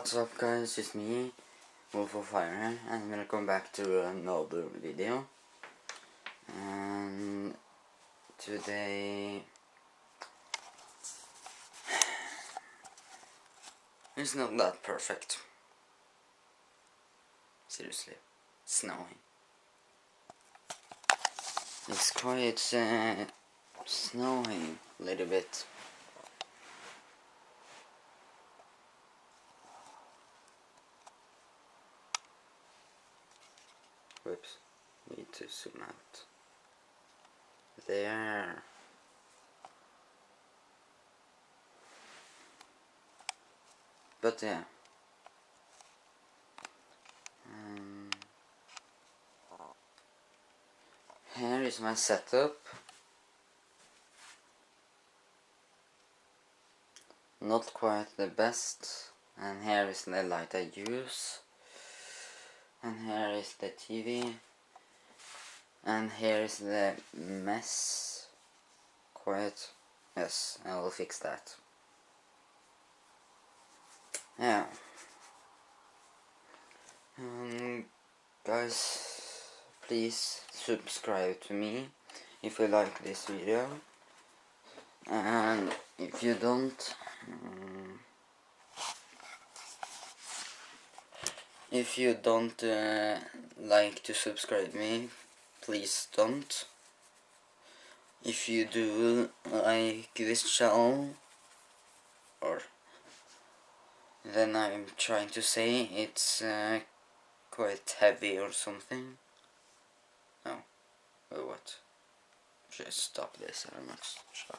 What's up guys, it's me, Wolf of Fire, and welcome back to another video. And today it's not that perfect. Seriously, snowing. It's quite uh, snowing a little bit. Whoops, need to zoom out. There. But yeah. Um, here is my setup. Not quite the best. And here is the light I use and here is the TV and here is the mess. Quite. Yes I will fix that. Yeah. Um, guys please subscribe to me if you like this video. And if you don't um, If you don't uh, like to subscribe me, please don't. If you do like this channel, or then I'm trying to say it's uh, quite heavy or something. No, or what? just stop this? I must stop.